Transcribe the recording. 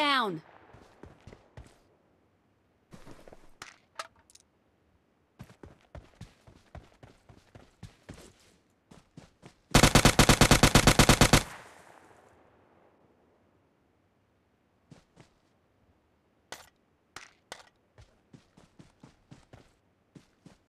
down!